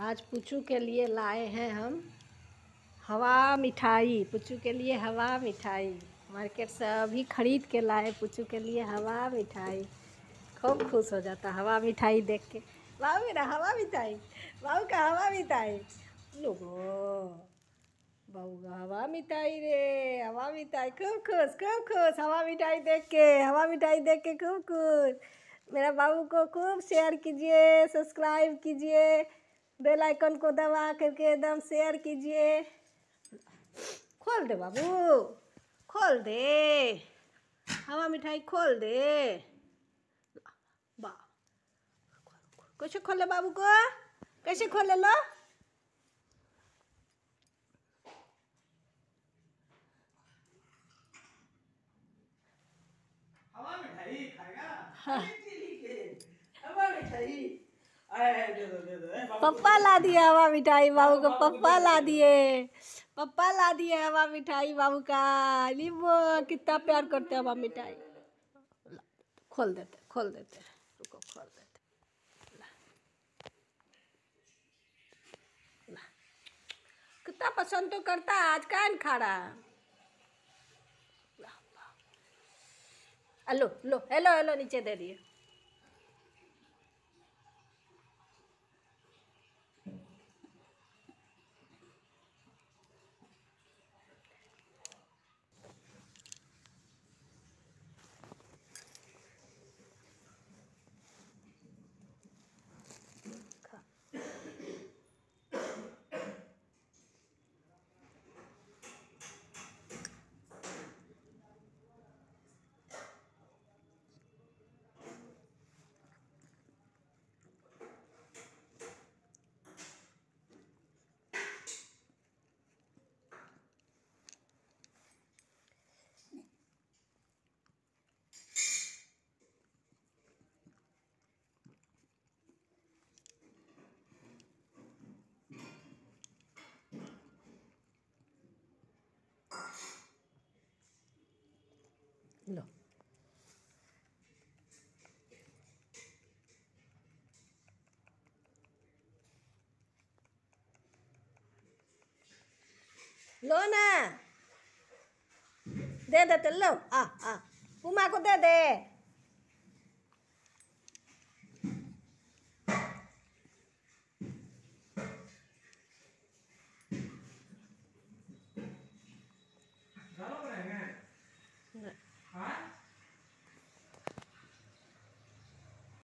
आज पुचू के लिए लाए हैं हम हवा मिठाई पुचू के लिए हवा मिठाई। मार्केट से अभी खरीद के लाए पुचू के लिए हवा मिठाई। खूब खुश हो जाता हवा मिठाई देख के। बाबू मेरा, हवा मिठाई। बाबू का हवा मिठाई। लोगो, बाबू का हवा मिठाई रे, हवा मिठाई। खूब खुश खूब खुश, हवा मिठाई देख के, हवा मिठाई देख के खूब खुश। मेरा बाबू को खूब शेयर कीजिए सब्सक्राइब कीजिए। बेल आइकन को दबा करके एकदम शेयर कीजिए। खोल दे बाबू, खोल दे। हवा मिठाई खोल दे। कैसे खोले बाबू को? कैसे खोले लो? हवा मिठाई खाएगा? हवा मिठाई पप्पा ला दिए हवा मिठाई बाबू को पप्पा ला दिए। पप्पा ला दिए हवा मिठाई बाबू का। लीबो कितना प्यार करते हवा मिठाई। खोल देते खोल देते रुको खोल देते। कितना पसंद तो करता आज का खा रहा है ला, ला। आ, लो लो हेलो हेलो नीचे दे दिए। लो लो ना दे देते लो आ आ पुमा को दे दे